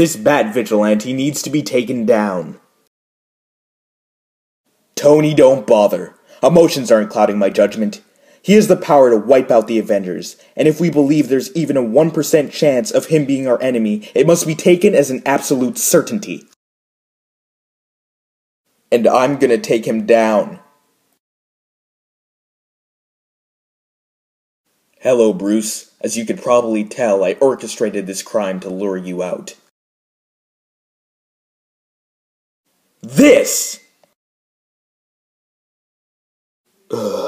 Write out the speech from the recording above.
This bat vigilante needs to be taken down. Tony, don't bother. Emotions aren't clouding my judgment. He has the power to wipe out the Avengers, and if we believe there's even a 1% chance of him being our enemy, it must be taken as an absolute certainty. And I'm gonna take him down. Hello, Bruce. As you could probably tell, I orchestrated this crime to lure you out. this. Ugh.